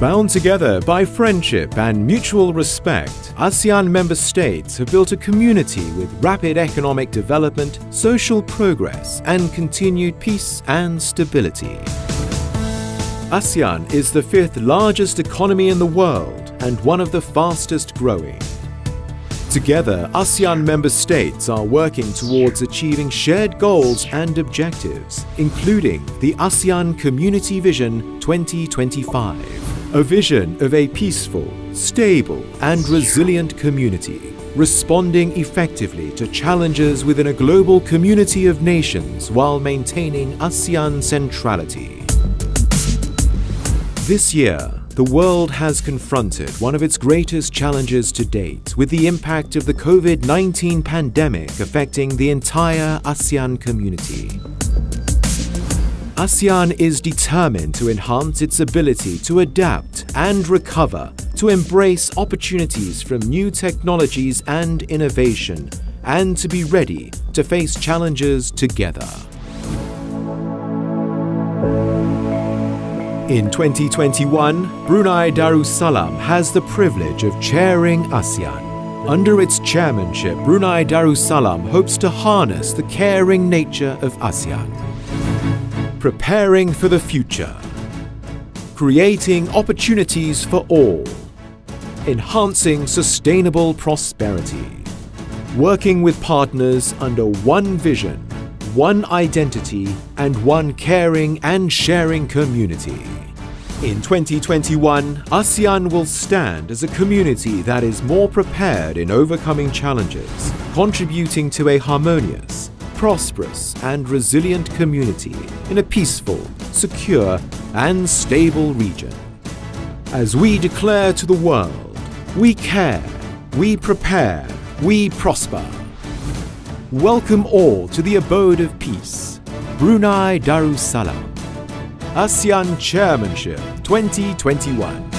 Bound together by friendship and mutual respect, ASEAN member states have built a community with rapid economic development, social progress, and continued peace and stability. ASEAN is the fifth largest economy in the world and one of the fastest growing. Together, ASEAN member states are working towards achieving shared goals and objectives, including the ASEAN Community Vision 2025, a vision of a peaceful, stable, and resilient community, responding effectively to challenges within a global community of nations while maintaining ASEAN centrality. This year, the world has confronted one of its greatest challenges to date with the impact of the COVID 19 pandemic affecting the entire ASEAN community. ASEAN is determined to enhance its ability to adapt and recover, to embrace opportunities from new technologies and innovation, and to be ready to face challenges together. In 2021, Brunei Darussalam has the privilege of chairing ASEAN. Under its chairmanship, Brunei Darussalam hopes to harness the caring nature of ASEAN. Preparing for the future. Creating opportunities for all. Enhancing sustainable prosperity. Working with partners under one vision, one identity, and one caring and sharing community. In 2021, ASEAN will stand as a community that is more prepared in overcoming challenges, contributing to a harmonious, prosperous, and resilient community in a peaceful, secure, and stable region. As we declare to the world, we care, we prepare, we prosper. Welcome all to the abode of peace, Brunei Darussalam. ASEAN Chairmanship 2021.